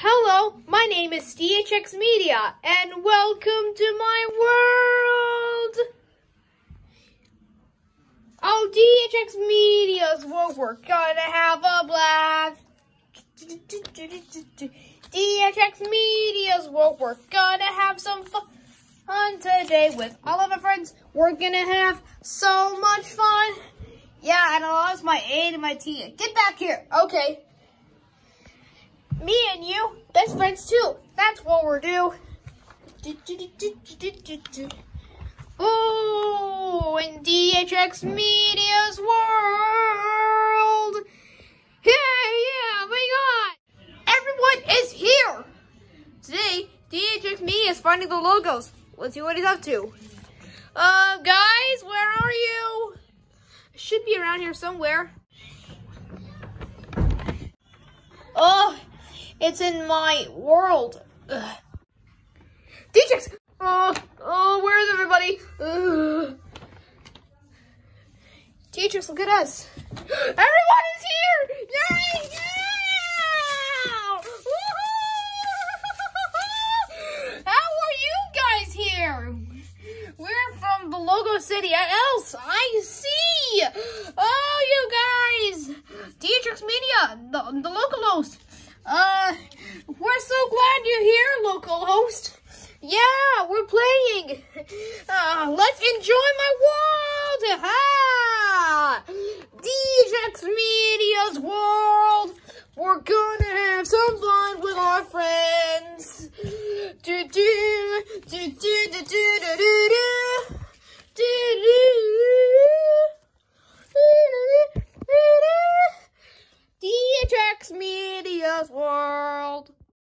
Hello, my name is DHX Media, and welcome to my world. Oh, DHX Media's world, we're gonna have a blast. DHX Media's world, we're gonna have some fun today with all of our friends. We're gonna have so much fun. Yeah, and I lost my A to my T. Get back here. Okay. Me and you, best friends too. That's what we're do. Oh, in DHX Media's world. Yeah, yeah, my God. Everyone is here. Today, DHX Media is finding the logos. Let's see what he's up to. Uh, guys, where are you? Should be around here somewhere. It's in my world. Ugh. DHX! Oh, oh, where's everybody? Ugh. Look at us. Everyone is here! Yay! Yeah! Woohoo! How are you guys here? We're from the Logo City. Else, I see. Oh, you guys. DHX Media, the, the local host. Uh, we're so glad you're here, local host. Yeah, we're playing. Uh, let's enjoy my world. Ha! DHX Media's world. We're gonna have some fun with our friends. Do do do do do do do do Jack's Media's World.